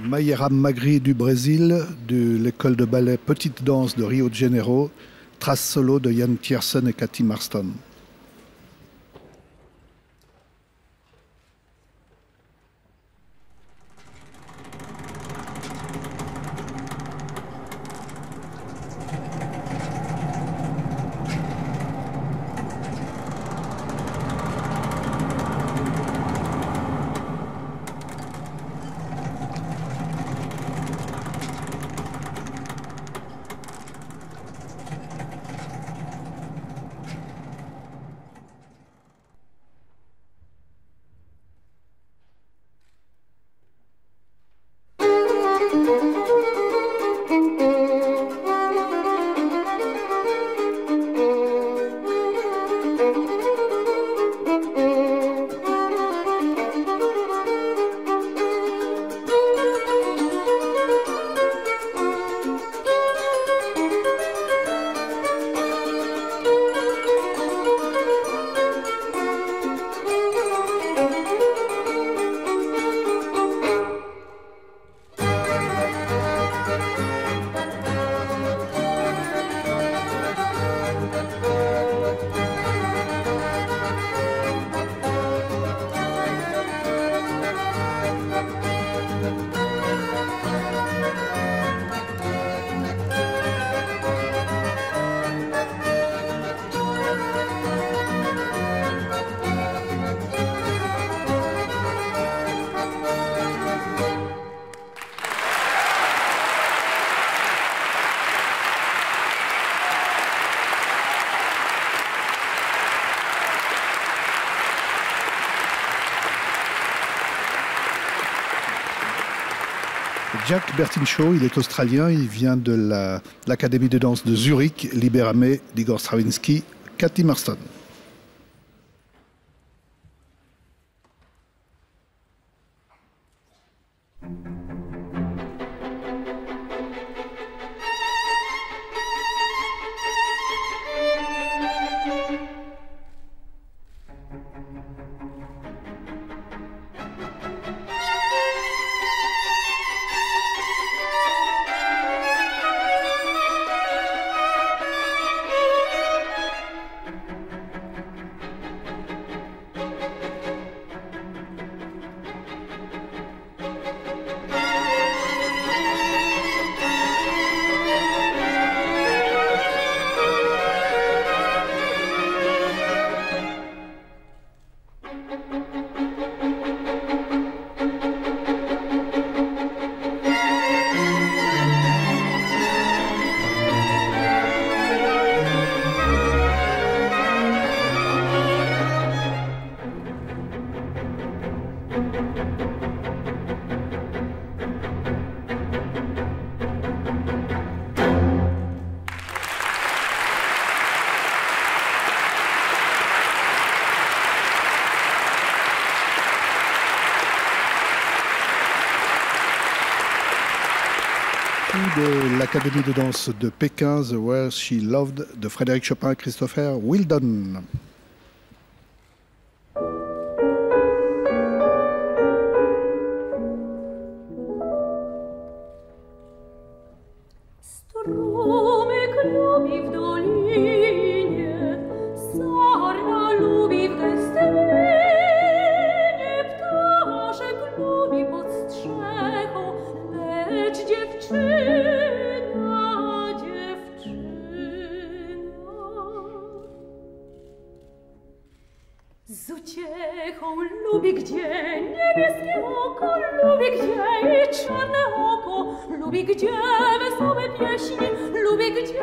Mayera Magri du Brésil, de l'école de ballet Petite Danse de Rio de Janeiro, trace solo de Yann Tiersen et Cathy Marston. Jack Bertinshaw, il est australien, il vient de l'Académie de danse de Zurich, Liberame d'Igor Stravinsky, Cathy Marston. De l'Académie de danse de Pékin, The Where She Loved, de Frédéric Chopin et Christopher Wildon. uciechą lubi gdzie, niebieskie oko lubi gdzie i czarne oko lubi gdzie, wesołe pieśni lubi gdzie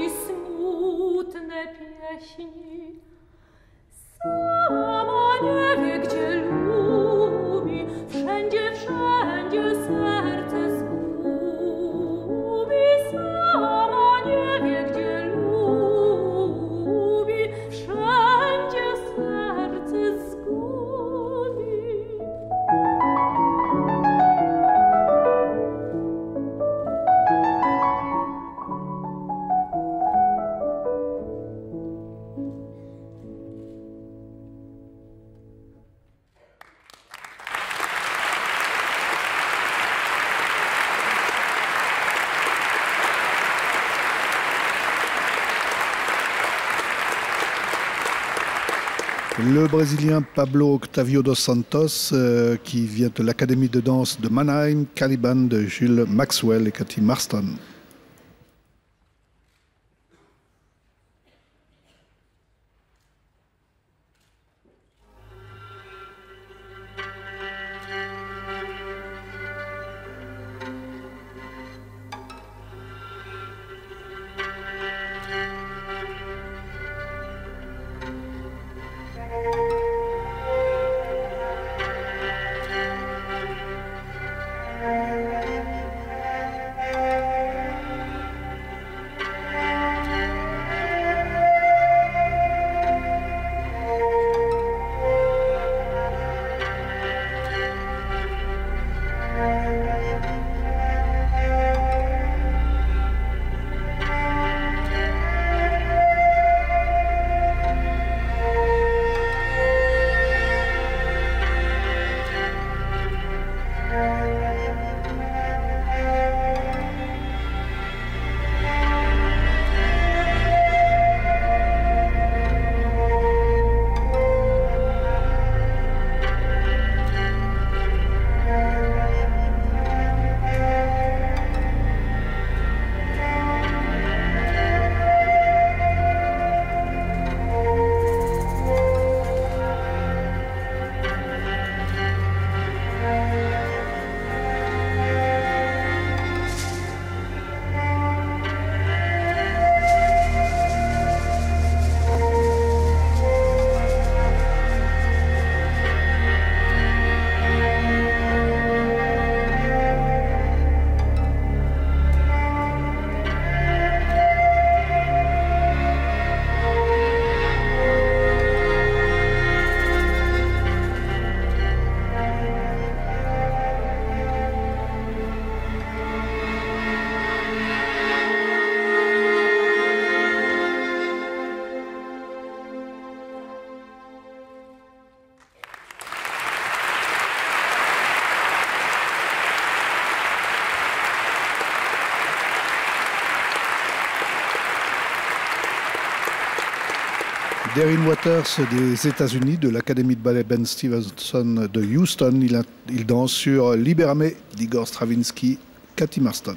i smutne pieśni. Sama Le Brésilien Pablo Octavio dos Santos, euh, qui vient de l'Académie de danse de Mannheim, Caliban de Jules Maxwell et Cathy Marston. Derrin Waters des États-Unis, de l'Académie de ballet Ben Stevenson de Houston. Il, danse sur Liberame d'Igor Stravinsky, Cathy Marston.